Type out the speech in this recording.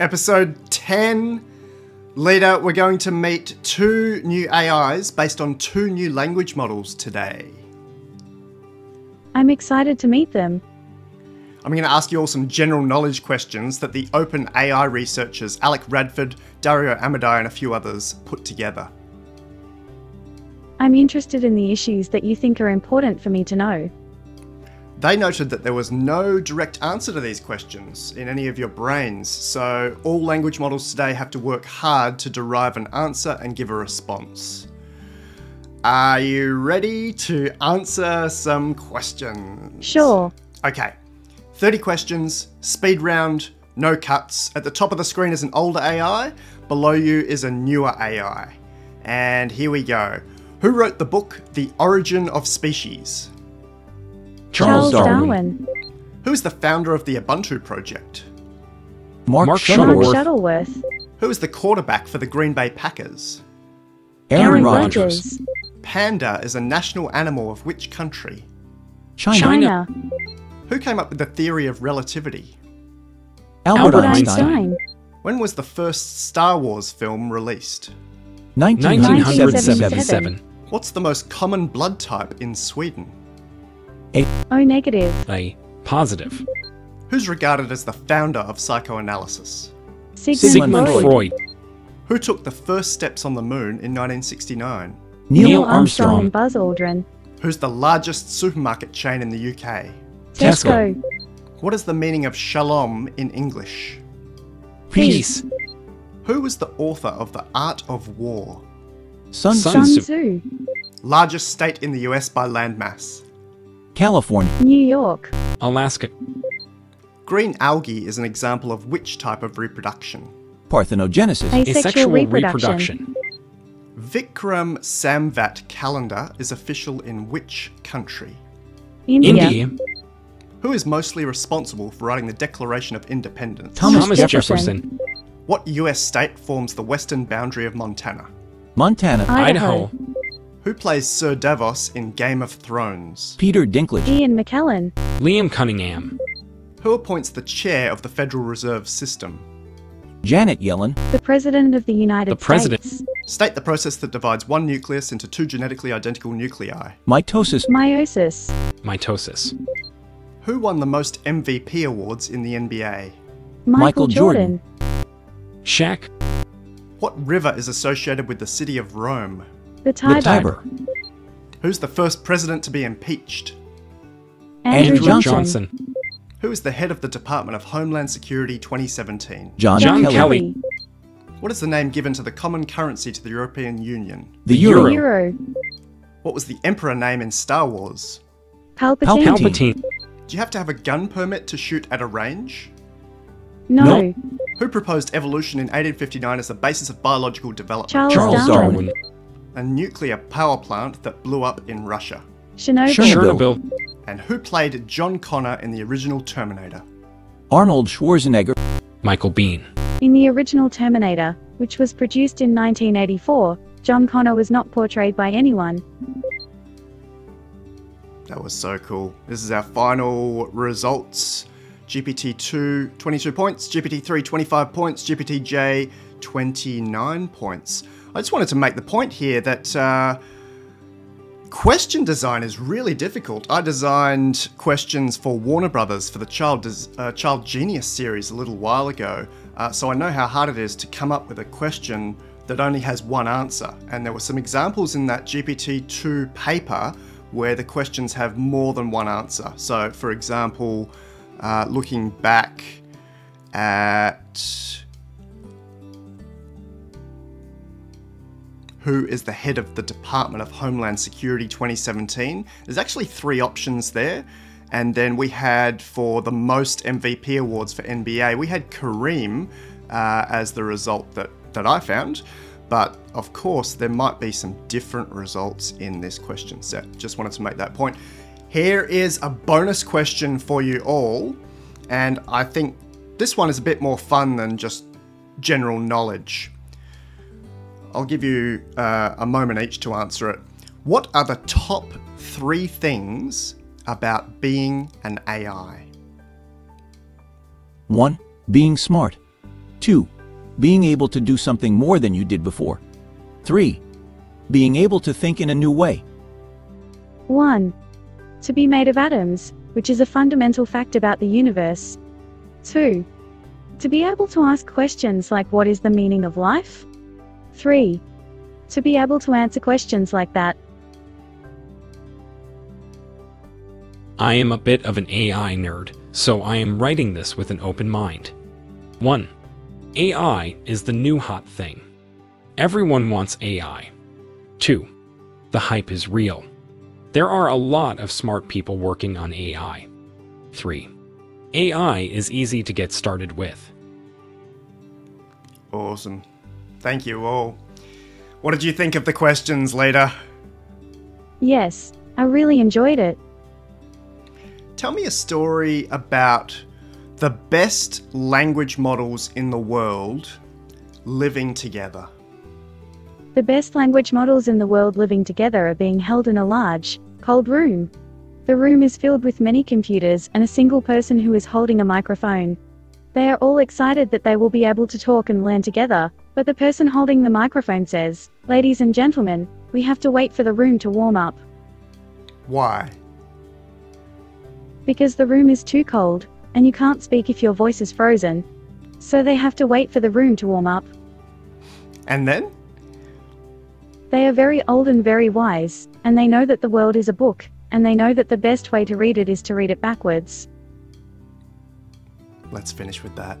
Episode 10. Leta, we're going to meet two new AIs based on two new language models today. I'm excited to meet them. I'm going to ask you all some general knowledge questions that the open AI researchers Alec Radford, Dario Amodei, and a few others put together. I'm interested in the issues that you think are important for me to know. They noted that there was no direct answer to these questions in any of your brains, so all language models today have to work hard to derive an answer and give a response. Are you ready to answer some questions? Sure. Okay. 30 questions, speed round, no cuts. At the top of the screen is an older AI, below you is a newer AI. And here we go. Who wrote the book The Origin of Species? Charles, Darwin. Who is the founder of the Ubuntu project? Mark, Mark Shuttleworth. Mark Shuttleworth. Shuttleworth. Who is the quarterback for the Green Bay Packers? Aaron, Aaron Rodgers. Panda is a national animal of which country? China. China. Who came up with the theory of relativity? Albert, Albert Einstein. Einstein. When was the first Star Wars film released? 1977. 1977. What's the most common blood type in Sweden? O negative. A positive. Who's regarded as the founder of psychoanalysis? Sigmund, Sigmund Freud. Freud. Who took the first steps on the moon in 1969? Neil, Neil Armstrong. and Buzz Aldrin. Who's the largest supermarket chain in the UK? Tesco. Tesco. What is the meaning of shalom in English? Peace. Who was the author of The Art of War? Sun, Sun Sun Tzu. Tzu. Largest state in the US by landmass? California. New York. Alaska. Green algae is an example of which type of reproduction? Parthenogenesis. Asexual, Asexual reproduction. reproduction. Vikram Samvat calendar is official in which country? India. India. Who is mostly responsible for writing the Declaration of Independence? Thomas Thomas Jefferson. Jefferson. What US state forms the western boundary of Montana? Montana. Idaho. Idaho. Who plays Sir Davos in Game of Thrones? Peter Dinklage. Ian McKellen. Liam Cunningham. Who appoints the chair of the Federal Reserve System? Janet Yellen. The President of the United The President. States. State the process that divides one nucleus into two genetically identical nuclei. Mitosis. Meiosis. Mitosis. Who won the most MVP awards in the NBA? Michael, Michael Jordan. Jordan. Shaq. What river is associated with the city of Rome? The Tiber. The Tiber. Who's the first president to be impeached? Andrew, Andrew Johnson. Johnson. Who is the head of the Department of Homeland Security 2017? John, John Kelly. Kelly. What is the name given to the common currency to the European Union? The The Euro. Euro. Euro. What was the Emperor name in Star Wars? Palpatine. Palpatine. Palpatine. Do you have to have a gun permit to shoot at a range? No. No. Who proposed evolution in 1859 as the basis of biological development? Charles, Charles Darwin. Darwin. A nuclear power plant that blew up in Russia. Chernobyl. Chernobyl. Chernobyl. And who played John Connor in the original Terminator? Arnold Schwarzenegger. Michael Biehn. In the original Terminator, which was produced in 1984, John Connor was not portrayed by anyone. That was so cool. This is our final results. GPT-2, 22 points. GPT-3, 25 points. GPT-J, 29 points. I just wanted to make the point here that uh, question design is really difficult. I designed questions for Warner Brothers for the Child, uh, Child Genius series a little while ago, uh, so I know how hard it is to come up with a question that only has one answer. And there were some examples in that GPT-2 paper where the questions have more than one answer. So, for example, uh, looking back at who is the head of the Department of Homeland Security 2017. There's actually three options there. And then we had for the most MVP awards for NBA, we had Kareem uh, as the result that, that I found. But of course, there might be some different results in this question set. Just wanted to make that point. Here is a bonus question for you all. And I think this one is a bit more fun than just general knowledge. I'll give you uh, a moment each to answer it. What are the top three things about being an AI? 1. Being smart. 2. Being able to do something more than you did before. 3. Being able to think in a new way. 1. To be made of atoms, which is a fundamental fact about the universe. 2. To be able to ask questions like what is the meaning of life? 3. To be able to answer questions like that. I am a bit of an AI nerd, so I am writing this with an open mind. 1. AI is the new hot thing. Everyone wants AI. 2. The hype is real. There are a lot of smart people working on AI. 3. AI is easy to get started with. Awesome. Thank you all. What did you think of the questions, Leta? Yes, I really enjoyed it. Tell me a story about the best language models in the world living together. The best language models in the world living together are being held in a large, cold room. The room is filled with many computers and a single person who is holding a microphone. They are all excited that they will be able to talk and learn together, but the person holding the microphone says, Ladies and gentlemen, we have to wait for the room to warm up. Why? Because the room is too cold, and you can't speak if your voice is frozen. So they have to wait for the room to warm up. And then? They are very old and very wise, and they know that the world is a book, and they know that the best way to read it is to read it backwards. Let's finish with that.